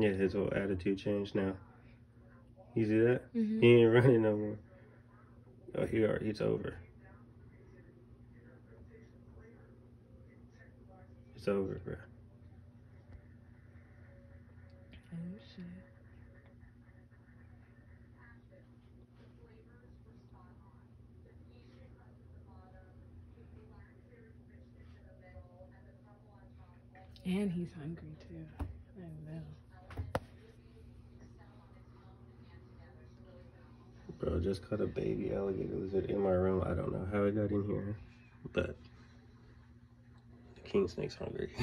Yeah, his whole attitude changed now. You see that? Mhm. He ain't running no more. Oh, he already, it's over. It's over, bro. Oh shit. And he's hungry too. I know. Bro, just caught a baby alligator lizard in my room. I don't know how it got in here, but the king snake's hungry.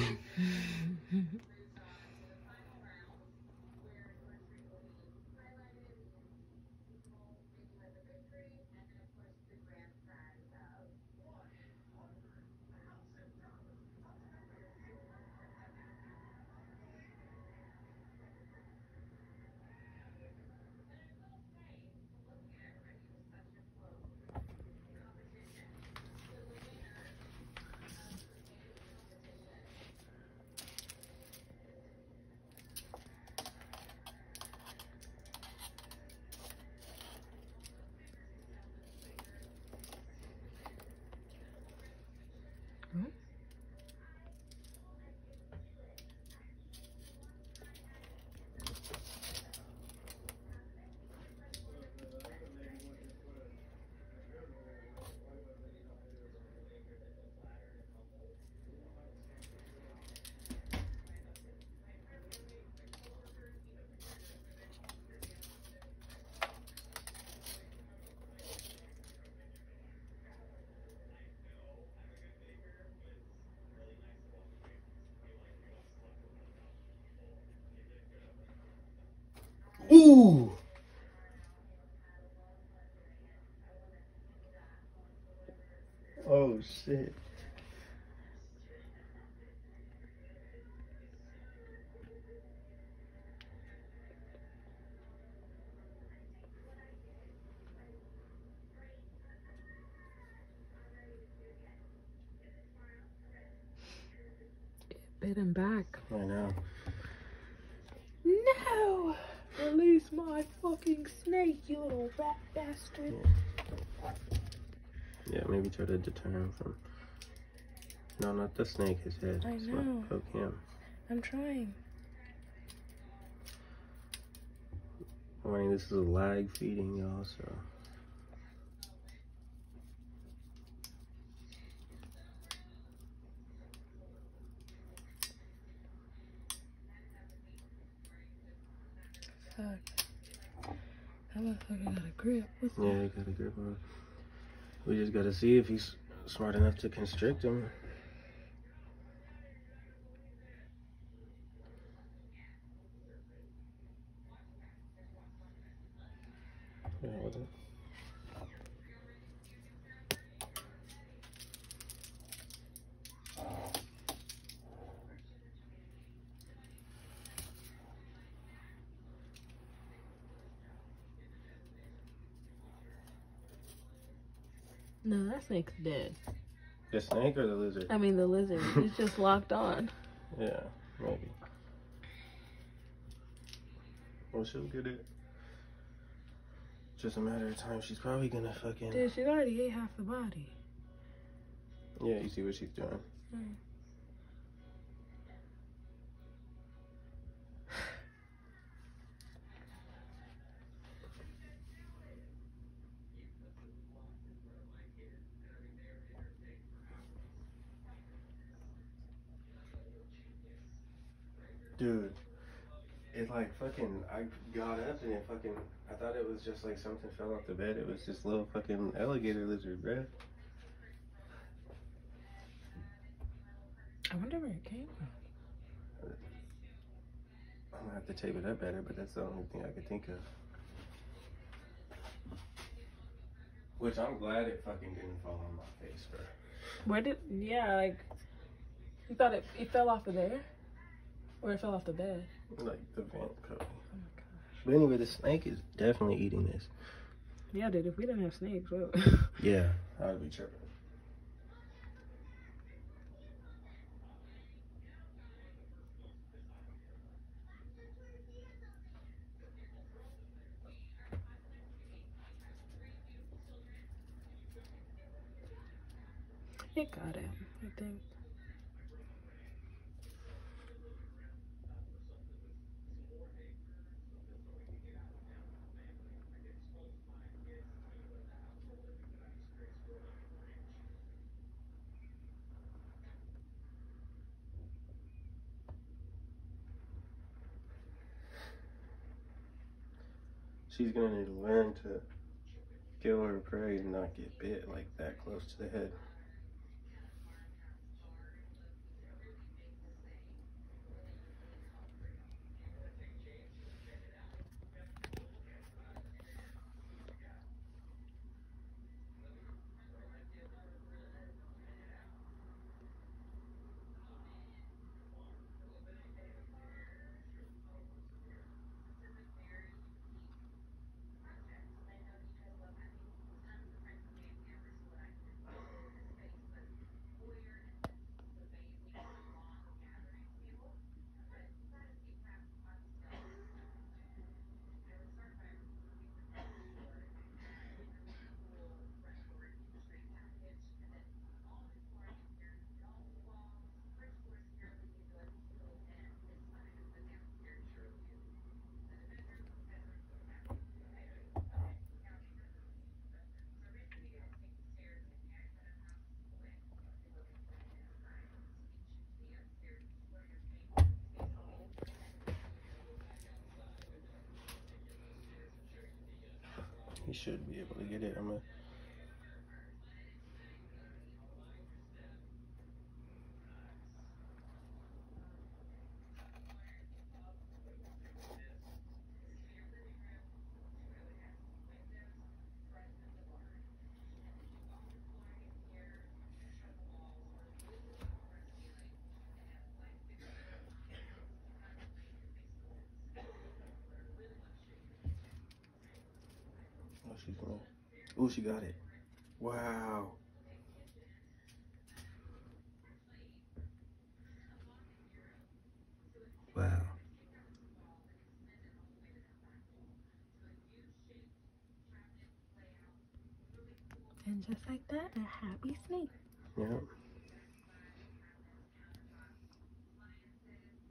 Ooh! Oh shit. Bit him back. I know. Release my fucking snake, you little rat bastard. Yeah, maybe try to deter him from. No, not the snake, his head. I It's know. Poke him. I'm trying. Warning, this is a live feeding, y'all, so. Fuck. That motherfucker got a grip. What's Yeah, he got a grip on it. We just gotta see if he's smart enough to constrict him. Yeah, No, that snake's dead. The snake or the lizard? I mean, the lizard. it's just locked on. Yeah, maybe. Well, she'll get it. Just a matter of time. She's probably gonna fucking. Dude, she already ate half the body. Yeah, you see what she's doing. Mm. Dude, it like fucking. I got up and it fucking. I thought it was just like something fell off the bed. It was just little fucking alligator lizard, bruh. I wonder where it came from. I'm gonna have to tape it up better, but that's the only thing I could think of. Which I'm glad it fucking didn't fall on my face, bro. Where did? Yeah, like you thought it it fell off of there, or it fell off the bed. Like the vent cover. Oh my gosh. But anyway, the snake is definitely eating this. Yeah, dude. If we didn't have snakes, well. yeah, I'd be tripping. It got him, I think. She's gonna need to learn to kill her prey and not get bit like that close to the head. He should be able to get it. I'm gonna Oh, she's gonna. Oh, she got it. Wow. Wow. And just like that, a happy snake. Yep.